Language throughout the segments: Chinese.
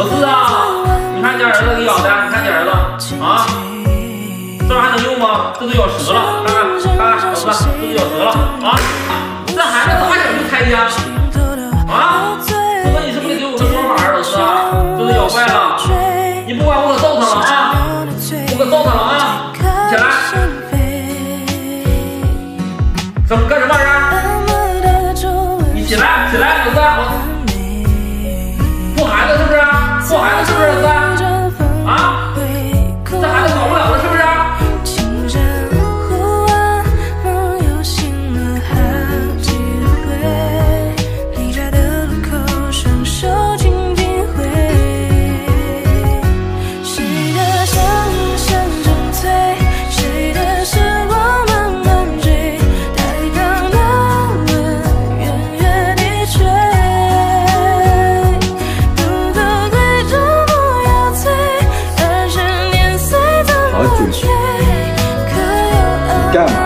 老四啊，你看你家儿子给咬的，你看你儿子啊，这还能用吗？这都咬折了，看看看看，老四，这都咬折了啊！这孩子咋整的开呀？啊，那你是不是得给我个说法啊，老四啊？这都咬坏了，你不管我可揍他了啊！我可揍他了啊！起来，怎么干什么、啊？你起来，起来。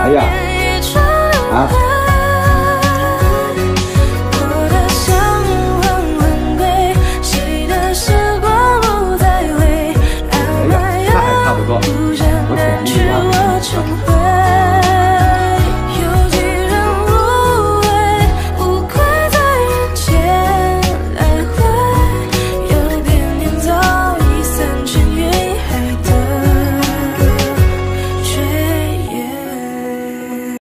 哎呀。